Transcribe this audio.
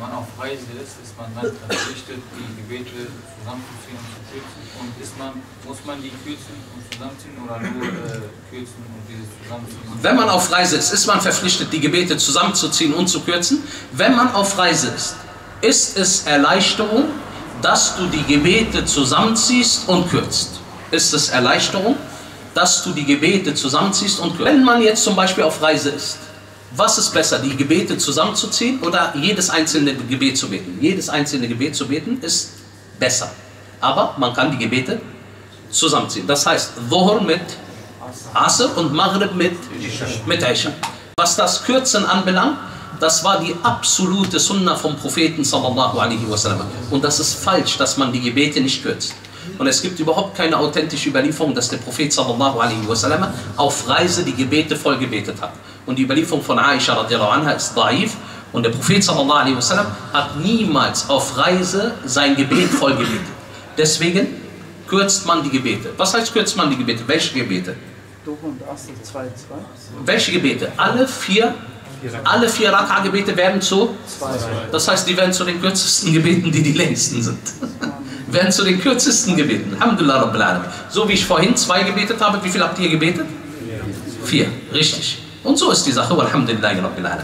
Man auf Reise ist, ist man dann verpflichtet, die Gebete zusammenzuziehen und zu kürzen. Und ist man, muss man die kürzen und zusammenziehen oder nur äh, kürzen und dieses zusammenziehen? Wenn man auf Reise ist, ist man verpflichtet, die Gebete zusammenzuziehen und zu kürzen. Wenn man auf Reise ist, ist es Erleichterung, dass du die Gebete zusammenziehst und kürzt. Ist es Erleichterung, dass du die Gebete zusammenziehst und kürzt. Wenn man jetzt zum Beispiel auf Reise ist, was ist besser, die Gebete zusammenzuziehen oder jedes einzelne Gebet zu beten? Jedes einzelne Gebet zu beten ist besser. Aber man kann die Gebete zusammenziehen. Das heißt, Dhuhr mit Asr und Maghrib mit, mit Isha. Was das Kürzen anbelangt, das war die absolute Sunna vom Propheten sallallahu alaihi wasallam. Und das ist falsch, dass man die Gebete nicht kürzt. Und es gibt überhaupt keine authentische Überlieferung, dass der Prophet sallallahu alaihi wasallam auf Reise die Gebete voll gebetet hat. Und die Überlieferung von Aisha radiallahu anha ist daif. Und der Prophet sallallahu alaihi wasallam hat niemals auf Reise sein Gebet voll gebetet. Deswegen kürzt man die Gebete. Was heißt kürzt man die Gebete? Welche Gebete? Duch und Asr 2, 2. Welche Gebete? Alle vier, alle vier Raka-Gebete werden zu? Das heißt, die werden zu den kürzesten Gebeten, die die längsten sind. werden zu den kürzesten Gebeten. Alhamdulillah Rabbil Alamin. So wie ich vorhin zwei gebetet habe, wie viel habt ihr gebetet? Vier, richtig. Und so ist die Sache. Alhamdulillah Rabbil Alamin.